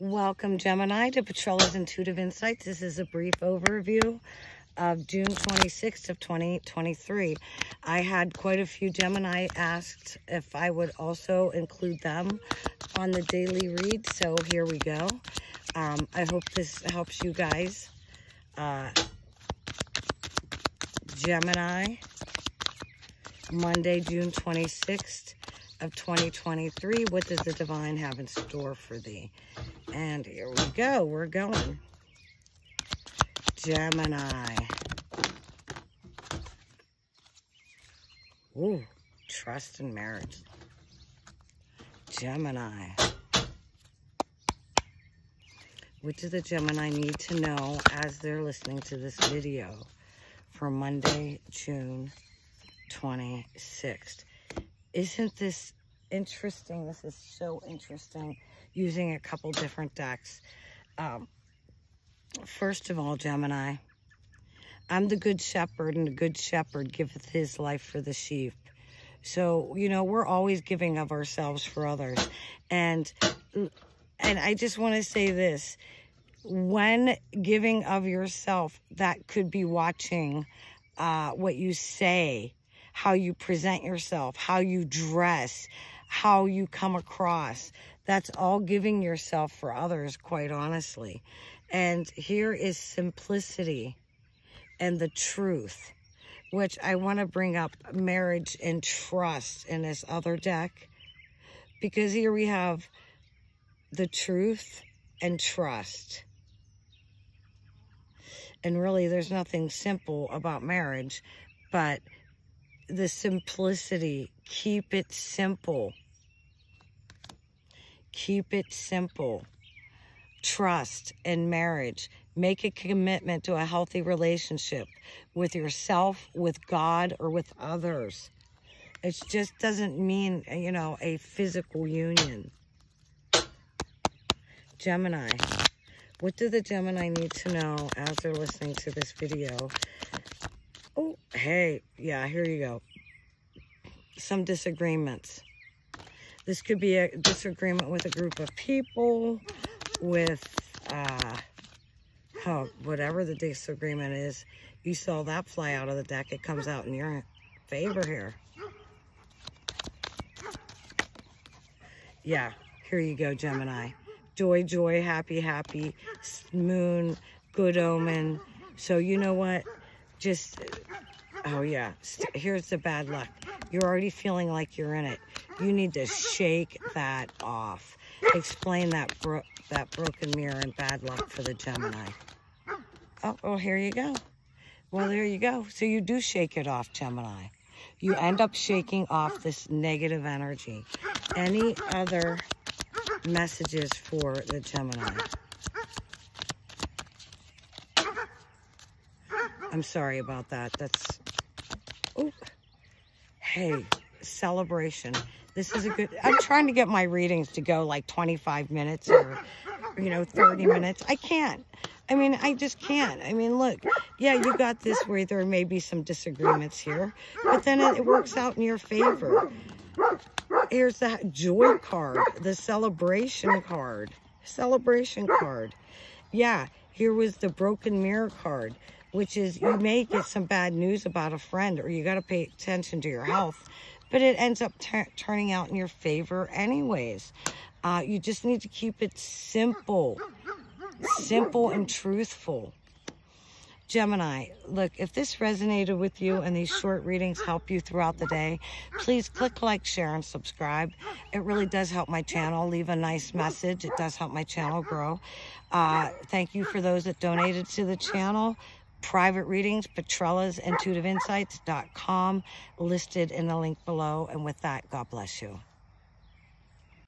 Welcome, Gemini, to Petrella's Intuitive Insights. This is a brief overview of June 26th of 2023. I had quite a few Gemini asked if I would also include them on the daily read, so here we go. Um, I hope this helps you guys. Uh, Gemini, Monday, June 26th of 2023. What does the divine have in store for thee? And here we go. We're going. Gemini. Ooh, trust and marriage. Gemini. What does the Gemini need to know as they're listening to this video for Monday, June 26th? Isn't this interesting? This is so interesting using a couple different decks. Um, first of all, Gemini, I'm the good shepherd, and the good shepherd giveth his life for the sheep. So, you know, we're always giving of ourselves for others. And and I just want to say this. When giving of yourself, that could be watching uh, what you say, how you present yourself, how you dress, how you come across. That's all giving yourself for others, quite honestly. And here is simplicity and the truth, which I want to bring up marriage and trust in this other deck. Because here we have the truth and trust. And really, there's nothing simple about marriage, but the simplicity, keep it simple. Keep it simple. Trust in marriage. Make a commitment to a healthy relationship with yourself, with God, or with others. It just doesn't mean, you know, a physical union. Gemini. What do the Gemini need to know as they're listening to this video? Hey, yeah, here you go. Some disagreements. This could be a disagreement with a group of people, with, uh, oh, whatever the disagreement is. You saw that fly out of the deck. It comes out in your favor here. Yeah, here you go, Gemini. Joy, joy, happy, happy, moon, good omen. So you know what? Just, oh yeah, here's the bad luck. You're already feeling like you're in it. You need to shake that off. Explain that bro that broken mirror and bad luck for the Gemini. Oh, well, here you go. Well, there you go. So you do shake it off, Gemini. You end up shaking off this negative energy. Any other messages for the Gemini? I'm sorry about that. That's, oh, hey, celebration. This is a good, I'm trying to get my readings to go like 25 minutes or, you know, 30 minutes. I can't. I mean, I just can't. I mean, look, yeah, you got this where there may be some disagreements here, but then it, it works out in your favor. Here's the joy card, the celebration card, celebration card. Yeah, here was the broken mirror card, which is you may get some bad news about a friend or you got to pay attention to your health but it ends up turning out in your favor anyways. Uh, you just need to keep it simple, simple and truthful. Gemini, look, if this resonated with you and these short readings help you throughout the day, please click like, share, and subscribe. It really does help my channel. Leave a nice message. It does help my channel grow. Uh, thank you for those that donated to the channel private readings, petrellas listed in the link below. And with that, God bless you.